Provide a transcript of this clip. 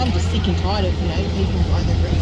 I'm just sick and tired of, you know, people either